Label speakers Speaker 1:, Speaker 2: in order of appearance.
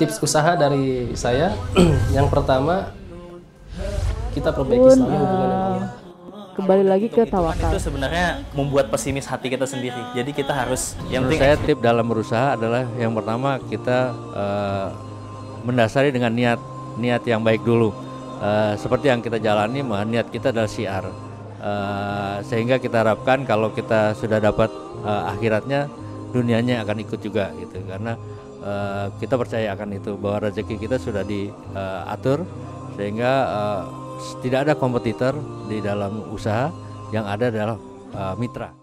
Speaker 1: tips usaha dari saya yang pertama kita perbaiki selalu hubungan dengan Allah.
Speaker 2: kembali lagi ke
Speaker 3: Itu
Speaker 2: tawakal.
Speaker 3: sebenarnya membuat pesimis hati kita sendiri. Jadi kita harus yang
Speaker 4: Menurut
Speaker 3: penting
Speaker 4: saya tip dalam berusaha adalah yang pertama kita eh, mendasari dengan niat niat yang baik dulu. Eh, seperti yang kita jalani, mah niat kita adalah siar. Eh, sehingga kita harapkan kalau kita sudah dapat eh, akhiratnya, dunianya akan ikut juga gitu. Karena eh, kita percaya akan itu bahwa rezeki kita sudah diatur sehingga eh, tidak ada kompetitor di dalam usaha yang ada adalah eh, mitra.